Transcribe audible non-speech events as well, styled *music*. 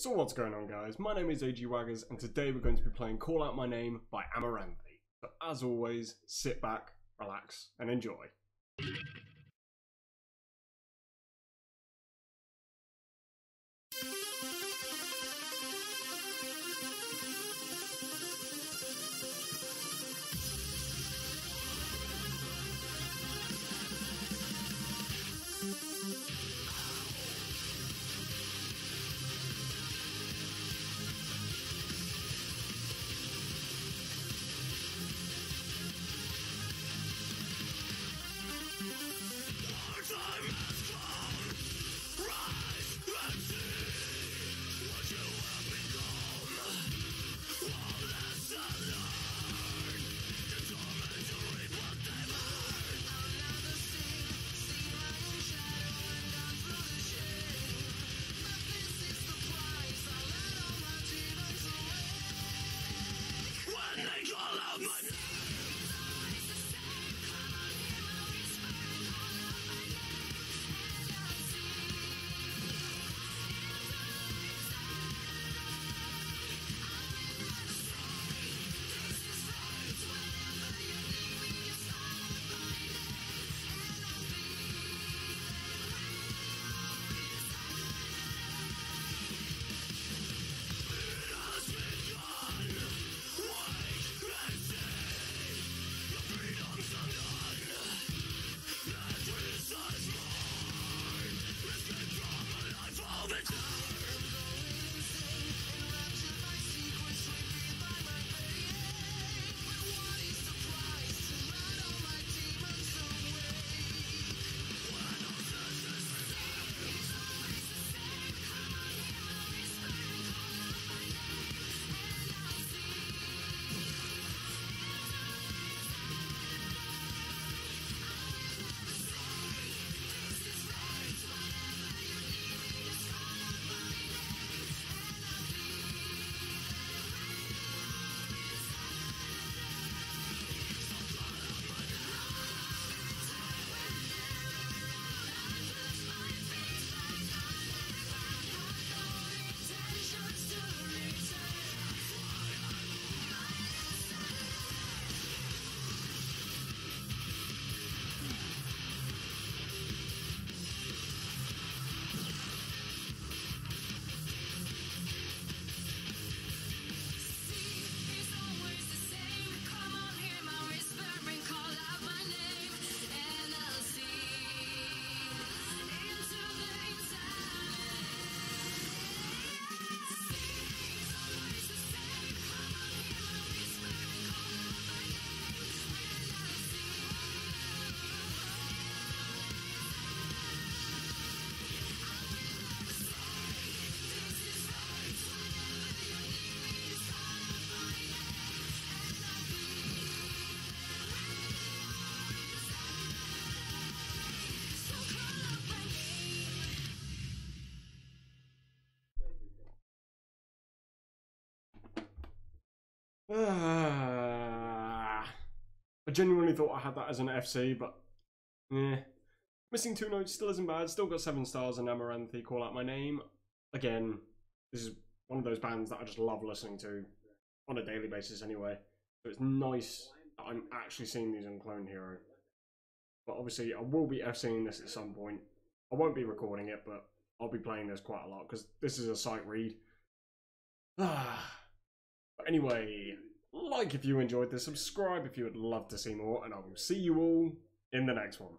So what's going on guys, my name is AGWaggerz and today we're going to be playing Call Out My Name by Amaranthe. But as always, sit back, relax and enjoy. *sighs* I genuinely thought I had that as an FC, but yeah. Missing two notes still isn't bad. Still got seven stars and Amaranthe call out my name. Again, this is one of those bands that I just love listening to on a daily basis anyway. So it's nice that I'm actually seeing these on Clone Hero. But obviously, I will be FCing this at some point. I won't be recording it, but I'll be playing this quite a lot because this is a sight read. *sighs* Ah. But anyway, like if you enjoyed this, subscribe if you would love to see more, and I will see you all in the next one.